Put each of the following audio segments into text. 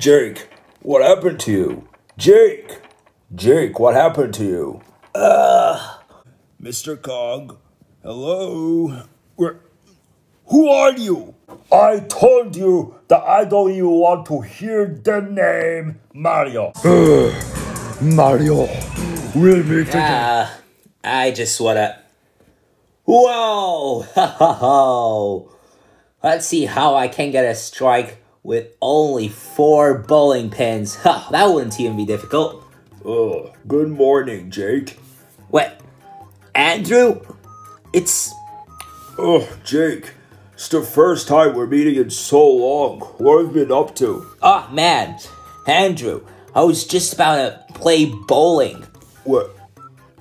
Jake, what happened to you? Jake! Jake, what happened to you? Uh, Mr. Kong, hello? Where, who are you? I told you that I don't even want to hear the name Mario. Mario, we'll meet again. Uh, I just wanna. Whoa! Ho ho ho! Let's see how I can get a strike with only four bowling pins. Huh, that wouldn't even be difficult. Oh, good morning, Jake. Wait, Andrew? It's. Oh, Jake, it's the first time we're meeting in so long. What have you been up to? Oh man, Andrew, I was just about to play bowling. What?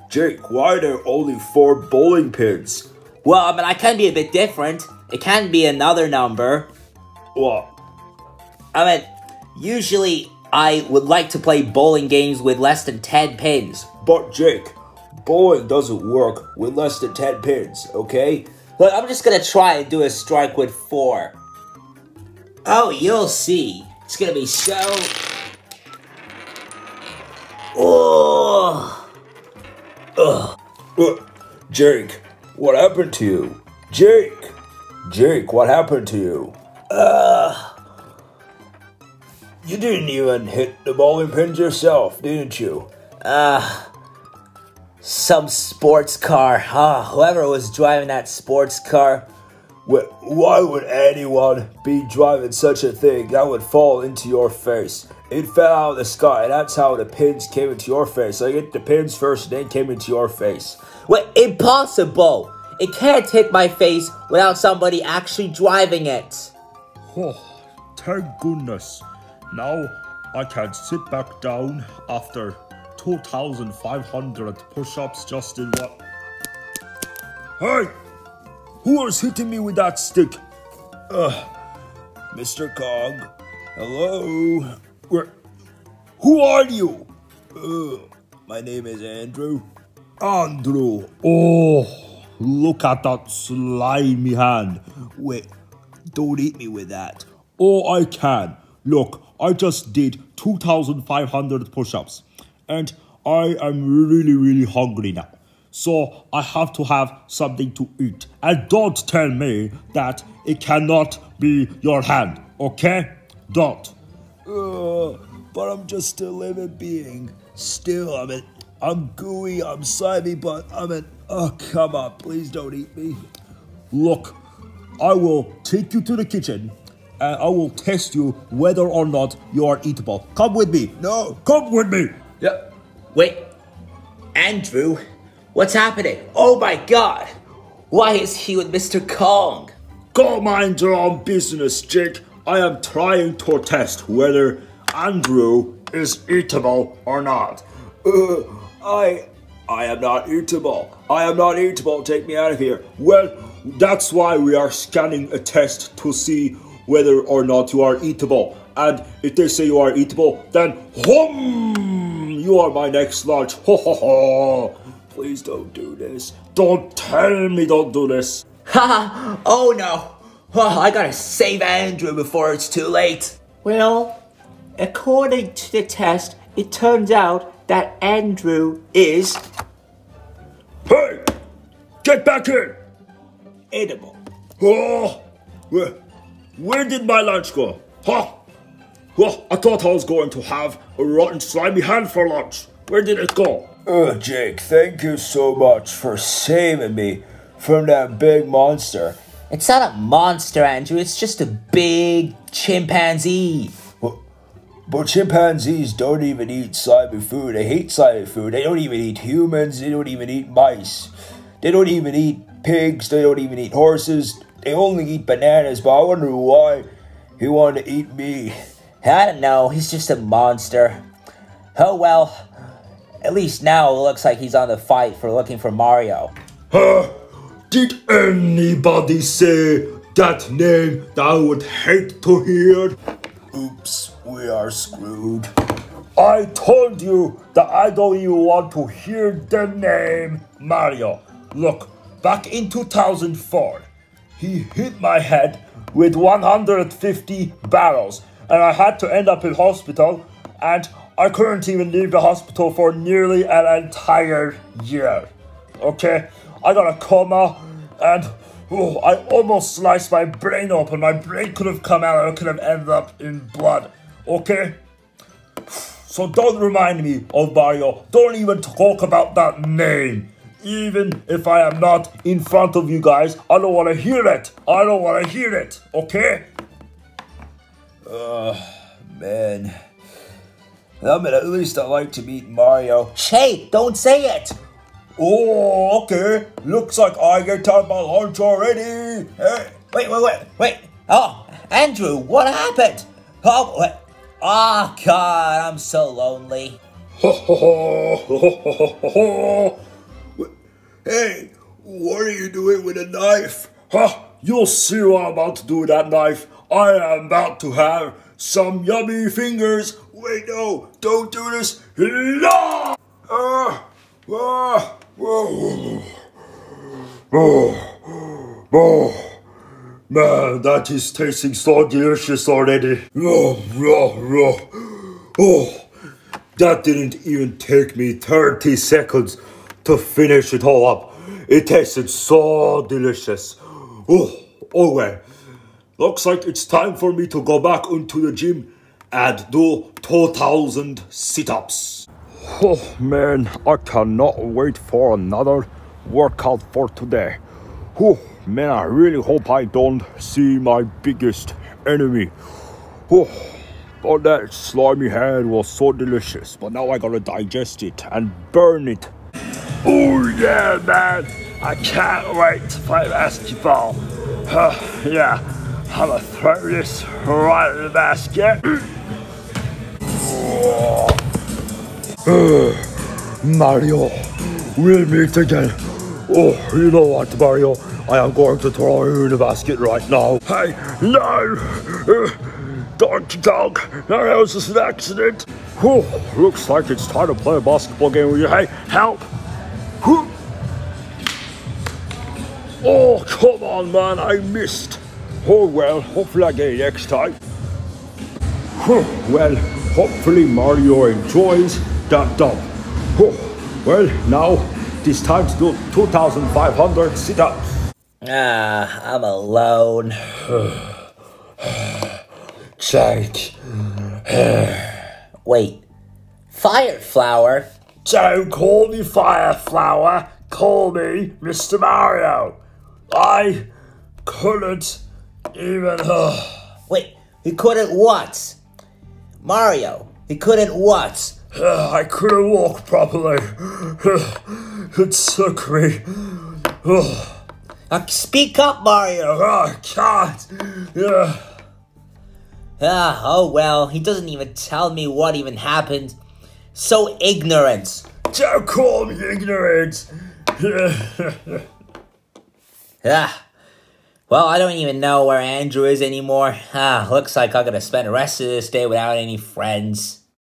Jake, why are there only four bowling pins? Well, I mean, I can be a bit different. It can be another number. What? I mean, usually I would like to play bowling games with less than 10 pins. But Jake, bowling doesn't work with less than 10 pins, okay? Look, I'm just gonna try and do a strike with four. Oh, you'll see. It's gonna be so. Oh. Ugh. Uh, Jake, what happened to you? Jake! Jake, what happened to you? Uh. You didn't even hit the bowling pins yourself, didn't you? Uh. Some sports car. Ah, whoever was driving that sports car. Wh- Why would anyone be driving such a thing that would fall into your face? It fell out of the sky, and that's how the pins came into your face. I get the pins first, then came into your face. Wait, impossible! It can't hit my face without somebody actually driving it. Oh, thank goodness. Now I can sit back down after 2,500 push ups just in what. Hey! Who was hitting me with that stick? Ugh. Mr. Kong. Hello? Where? Who are you? Ugh. My name is Andrew. Andrew, oh, look at that slimy hand. Wait, don't eat me with that. Oh, I can. Look, I just did 2,500 push ups and I am really, really hungry now. So I have to have something to eat. And don't tell me that it cannot be your hand, okay? Don't. Uh, but I'm just a living being. Still, I mean, I'm gooey, I'm slimy, but I'm an, oh, come on, please don't eat me. Look, I will take you to the kitchen and I will test you whether or not you are eatable. Come with me. No, Come with me. Yep. Wait, Andrew, what's happening? Oh my god! Why is he with Mr. Kong? Go mind your own business, Jake. I am trying to test whether Andrew is eatable or not. uh, I, I am not eatable. I am not eatable. Take me out of here. Well, that's why we are scanning a test to see whether or not you are eatable. And if they say you are eatable, then hum, you are my next lunch. Ho ho ho. Please don't do this. Don't tell me don't do this. Haha! oh no! Oh, I gotta save Andrew before it's too late. Well, according to the test, it turns out that Andrew is Hey, get back here. edible. Oh, where, where did my lunch go? Huh? Well, I thought I was going to have a rotten slimy hand for lunch. Where did it go? Oh, Jake, thank you so much for saving me from that big monster. It's not a monster, Andrew. It's just a big chimpanzee. But, but chimpanzees don't even eat slimy food. They hate slimy food. They don't even eat humans. They don't even eat mice. They don't even eat pigs. They don't even eat horses. They only eat bananas. But I wonder why he wanted to eat me. I don't know. He's just a monster. Oh well. At least now it looks like he's on the fight for looking for Mario. Huh? Did anybody say that name that I would hate to hear? Oops, we are screwed. I told you that I don't even want to hear the name Mario. Look, back in 2004, he hit my head with 150 barrels, and I had to end up in hospital, and I couldn't even leave the hospital for nearly an entire year. Okay, I got a coma, and oh, I almost sliced my brain open. My brain could have come out, I could have ended up in blood. Okay? So don't remind me of Mario. Don't even talk about that name. Even if I am not in front of you guys, I don't want to hear it. I don't want to hear it. Okay? Man. I mean, at least I like to meet Mario. Jake, don't say it. Oh, okay. Looks like I get time my lunch already. Hey. Wait, wait, wait, wait. Oh, Andrew, what happened? Oh, wait. Oh, God, I'm so lonely. hey, what are you doing with a knife? Huh, you'll see what I'm about to do with that knife. I am about to have some yummy fingers. Wait, no, don't do this. No! Ah, ah, oh, Oh, oh, man, that is tasting so delicious already. Oh, oh, oh, oh, that didn't even take me 30 seconds to finish it all up. It tasted so delicious. Oh, oh well. Looks like it's time for me to go back into the gym and do 2000 sit ups. Oh man, I cannot wait for another workout for today. Oh man, I really hope I don't see my biggest enemy. Oh, but that slimy head was so delicious, but now I gotta digest it and burn it. Oh yeah, man! I can't wait to play basketball. Uh, yeah, I'm gonna throw this right in the basket. Mario, we'll meet again. Oh, you know what, Mario? I am going to throw you in the basket right now. Hey, no! Uh, Donkey Kong, that was just an accident. Oh, looks like it's time to play a basketball game with you. Hey, help! Oh, come on, man, I missed. Oh, well, hopefully I get it next time. Well, hopefully Mario enjoys that dub. Well, now it's time to do 2,500 sit-ups. Ah, I'm alone. Jake, Wait, Fire Flower? don't call me Fireflower. Call me Mr. Mario. I couldn't even. Uh... Wait, he couldn't what? Mario, he couldn't what? I couldn't walk properly. It took me. Uh, speak up, Mario. Oh, God. Yeah. Ah, oh well, he doesn't even tell me what even happened. So ignorant. Don't call me ignorant. Ah. Well, I don't even know where Andrew is anymore. Ah, looks like I'm gonna spend the rest of this day without any friends.